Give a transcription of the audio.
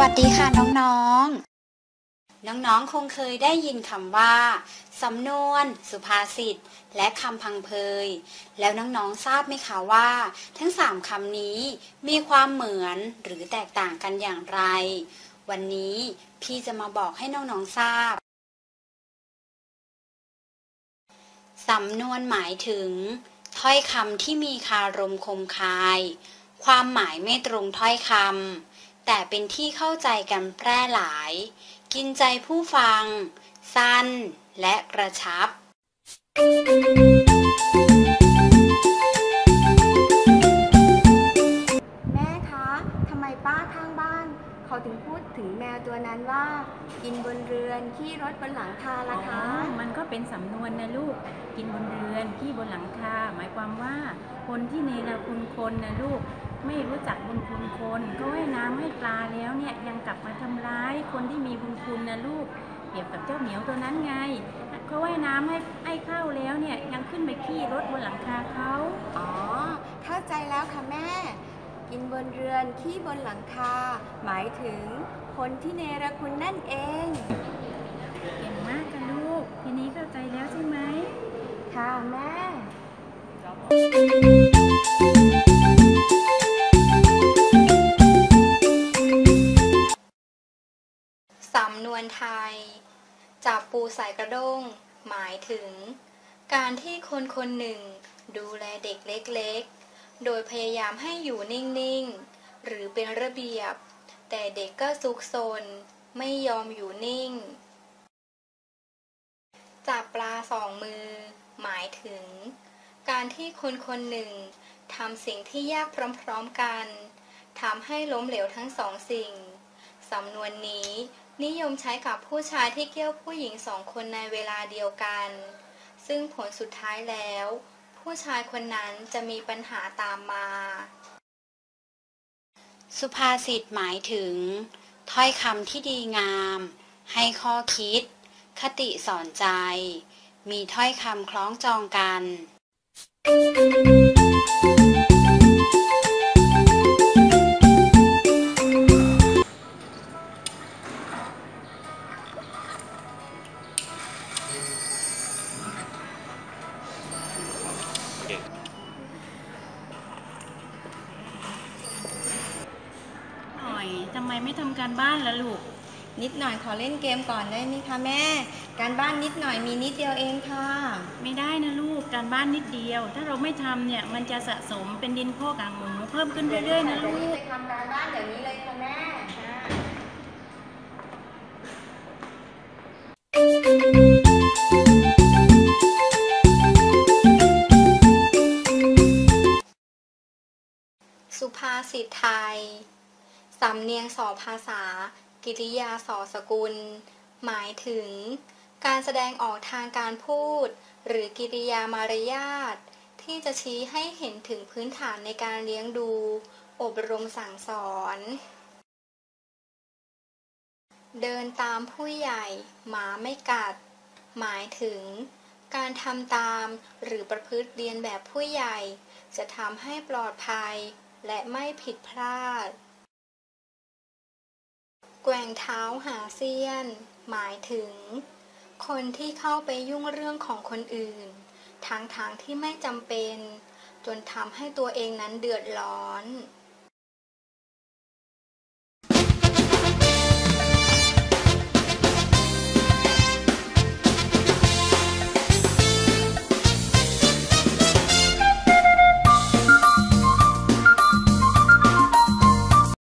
วัสดีค่ะน้องๆ น้องๆ คงเคยได้ยินคำว่า สำนวน สุภาษิต และคำพังเพย แล้วน้องๆ ทราบไหมคะว่า ทั้งสามคำนี้มีความเหมือนหรือแตกต่างกันอย่างไร วันนี้พี่จะมาบอกให้น้องๆ ทราบ สำนวนหมายถึง ถ้อยคำที่มีคารมคมคาย ความหมายไม่ตรงถ้อยคำ แต่เป็นที่เข้าใจกันแพร่หลาย กินใจผู้ฟัง สั้นและกระชับ แม่คะทำไมป้าข้างบ้าน เขาถึงพูดถึงแมวตัวนั้นว่า กินบนเรือนขี้รถบนหลังคาล่ะคะอ๋อมันก็เป็นสำนวนนะลูก กินบนเรือนขี้บนหลังคา หมายความว่าคนที่เนรคุณคนนะลูก ไม่รู้จักบุญคุณคนก็ให้น้ำให้ปลาแล้วเนี่ยยังกลับมาทำร้ายคนที่มีบุญคุณนะลูกเปรียบกับเจ้าเหมียวตัวนั้นไงเขาให้น้ำให้ให้ข้าวแล้วเนี่ยยังขึ้นไปขี้รถบนหลังคาเขาอ๋อเข้าใจแล้วค่ะแม่ กินบนเรือนขี้บนหลังคา หมายถึงคนที่เนรคุณนั่นเองเก่งมากกันลูก ทีนี้เข้าใจแล้วใช่ไหมค่ะแม่ำนวนไทย จับปูใส่กระด้ง หมายถึง การที่คนคนหนึ่ง ดูแลเด็กเล็กๆ โดยพยายามให้อยู่นิ่งๆ หรือเป็นระเบียบ แต่เด็กก็ซุกซน ไม่ยอมอยู่นิ่ง จับปลาสองมือ หมายถึง การที่คนคนหนึ่งทำสิ่งที่ยากพร้อมๆกันทำให้ล้มเหลวทั้งสองสิ่ง สำนวนนี้ นิยมใช้กับผู้ชายที่เกี่ยวผู้หญิงสองคนในเวลาเดียวกัน ซึ่งผลสุดท้ายแล้ว ผู้ชายคนนั้นจะมีปัญหาตามมา สุภาษิตหมายถึง ถ้อยคำที่ดีงาม ให้ข้อคิด คติสอนใจ มีถ้อยคำคล้องจองกันหน่ ทำไมไม่ทำการบ้านล่ะลูก นิดหน่อยขอเล่นเกมก่อนได้ไหมคะแม่ การบ้านนิดหน่อยมีนิดเดียวเองค่ะ ไม่ได้นะลูก การบ้านนิดเดียว ถ้าเราไม่ทำเนี่ยมันจะสะสมเป็นดินพอกหางหมูเพิ่มขึ้นเรื่อยๆนะลูกไปทำการบ้านเดี๋ยวนี้เลยค่ะแม่สุภาษิตไทย สำเนียงสอภาษา กิริยาสอสกุล หมายถึง การแสดงออกทางการพูด หรือกิริยามารยาทที่จะชี้ให้เห็นถึงพื้นฐานในการเลี้ยงดู อบรมสั่งสอน เดินตามผู้ใหญ่ หมาไม่กัด หมายถึง การทำตามหรือประพฤติเรียนแบบผู้ใหญ่ จะทำให้ปลอดภัย และไม่ผิดพลาด แกว่งเท้าหาเสี้ยน หมายถึง คนที่เข้าไปยุ่งเรื่องของคนอื่น ทางทางที่ไม่จำเป็น จนทำให้ตัวเองนั้นเดือดร้อน